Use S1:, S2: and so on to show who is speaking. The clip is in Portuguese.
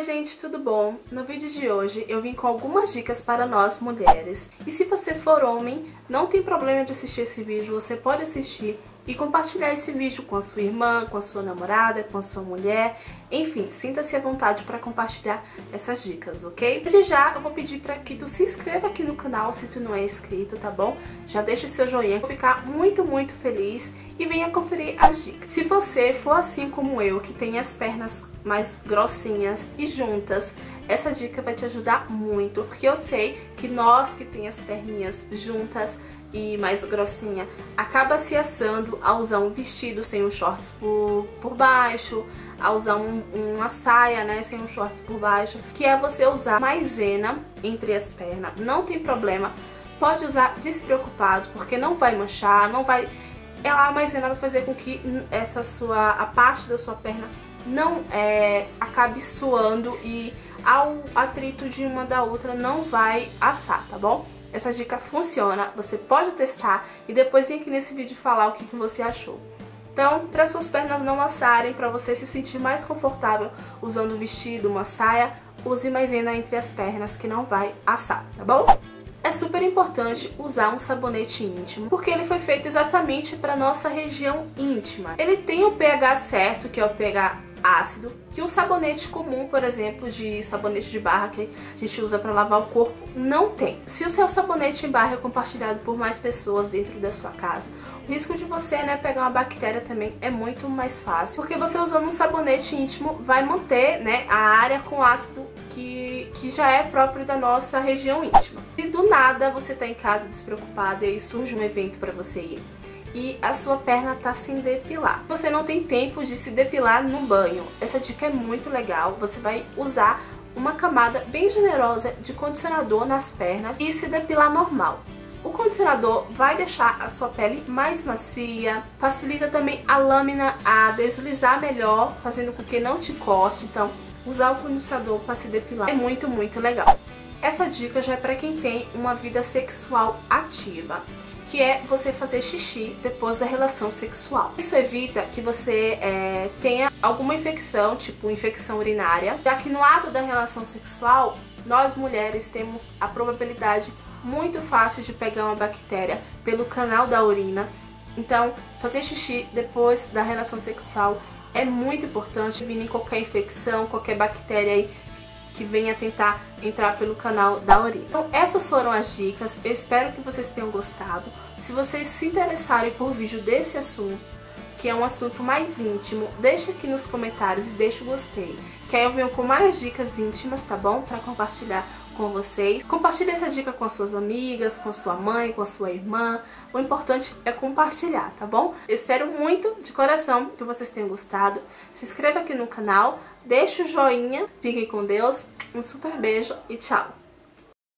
S1: gente, tudo bom? No vídeo de hoje eu vim com algumas dicas para nós mulheres. E se você for homem, não tem problema de assistir esse vídeo, você pode assistir e compartilhar esse vídeo com a sua irmã, com a sua namorada, com a sua mulher, enfim, sinta-se à vontade para compartilhar essas dicas, ok? Desde já eu vou pedir para que tu se inscreva aqui no canal se tu não é inscrito, tá bom? Já deixa seu joinha, vou ficar muito, muito feliz e venha conferir as dicas. Se você for assim como eu, que tem as pernas mais grossinhas e juntas, essa dica vai te ajudar muito, porque eu sei que nós que tem as perninhas juntas e mais grossinha, acaba se assando a usar um vestido sem um shorts por, por baixo, a usar um, uma saia, né, sem um shorts por baixo, que é você usar maisena entre as pernas, não tem problema, pode usar despreocupado, porque não vai manchar, não vai... Ela, a maisena vai fazer com que essa sua, a parte da sua perna não é, acabe suando e ao atrito de uma da outra não vai assar, tá bom? Essa dica funciona, você pode testar e depois vir aqui nesse vídeo falar o que, que você achou. Então, para suas pernas não assarem, para você se sentir mais confortável usando vestido, uma saia, use maisena entre as pernas que não vai assar, tá bom? É super importante usar um sabonete íntimo, porque ele foi feito exatamente para nossa região íntima. Ele tem o pH certo, que é o pH ácido que um sabonete comum, por exemplo, de sabonete de barra que a gente usa para lavar o corpo, não tem. Se o seu sabonete em barra é compartilhado por mais pessoas dentro da sua casa, o risco de você né, pegar uma bactéria também é muito mais fácil, porque você usando um sabonete íntimo vai manter né, a área com ácido que, que já é próprio da nossa região íntima. Se do nada você está em casa despreocupado e aí surge um evento para você ir, e a sua perna tá sem depilar. Você não tem tempo de se depilar no banho. Essa dica é muito legal. Você vai usar uma camada bem generosa de condicionador nas pernas e se depilar normal. O condicionador vai deixar a sua pele mais macia, facilita também a lâmina a deslizar melhor, fazendo com que não te corte. Então, usar o condicionador para se depilar é muito, muito legal. Essa dica já é para quem tem uma vida sexual ativa que é você fazer xixi depois da relação sexual. Isso evita que você é, tenha alguma infecção, tipo infecção urinária, já que no ato da relação sexual, nós mulheres temos a probabilidade muito fácil de pegar uma bactéria pelo canal da urina. Então, fazer xixi depois da relação sexual é muito importante, vindo qualquer infecção, qualquer bactéria aí que venha tentar entrar pelo canal da urina. Então essas foram as dicas, eu espero que vocês tenham gostado. Se vocês se interessarem por vídeo desse assunto, que é um assunto mais íntimo, deixa aqui nos comentários e deixa o gostei, que aí eu venho com mais dicas íntimas, tá bom? Para compartilhar com vocês. Compartilhe essa dica com as suas amigas, com sua mãe, com sua irmã. O importante é compartilhar, tá bom? Eu espero muito, de coração, que vocês tenham gostado. Se inscreva aqui no canal, deixe o joinha, fiquem com Deus, um super beijo e tchau!